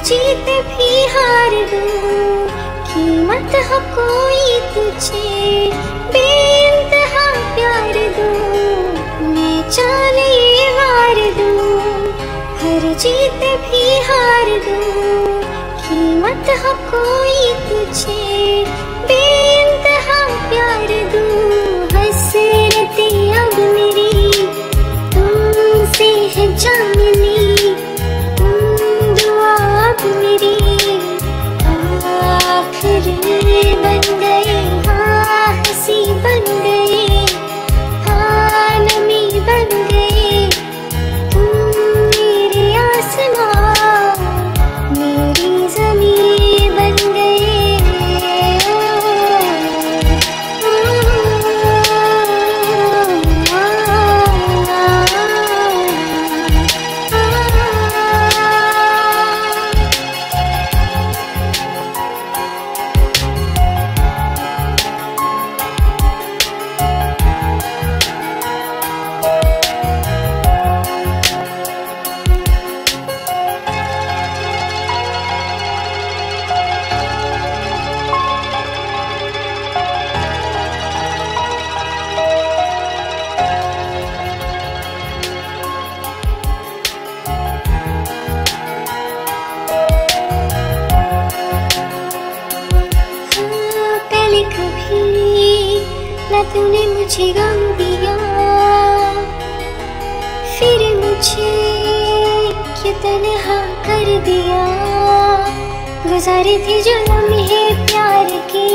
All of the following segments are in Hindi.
जीत भी हार दूँ। कीमत हो कोई तुझे। बेइंतहा प्यार दूँ। मैं ये वार दूँ। हर जीत भी हार दूँ। कीमत हो कोई तुझे। न तूने मुझे गम दिया। फिर मुझे क्यों तन्हा कर दिया। गुजारे थे जो लम्हे प्यार के,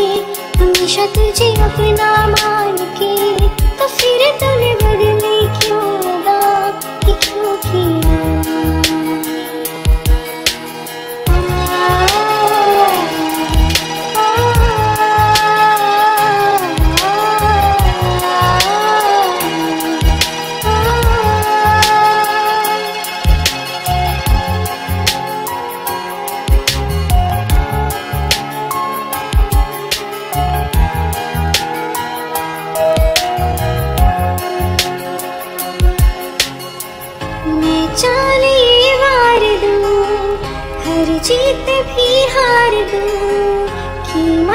हमेशा तुझे अपना मान के। तो फिर तूने बदले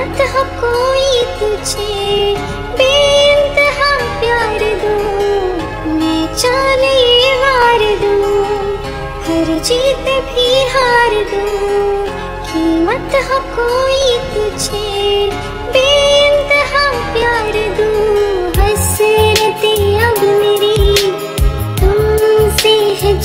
कोई तुझे बेअंतहा प्यार दूँ, मैं चाल ये मार दूँ, हर जीत भी हार दूँ, कीमत हा कोई तुझे बेअंतहा प्यार दूँ हसरतें अब मेरी, तुमसे है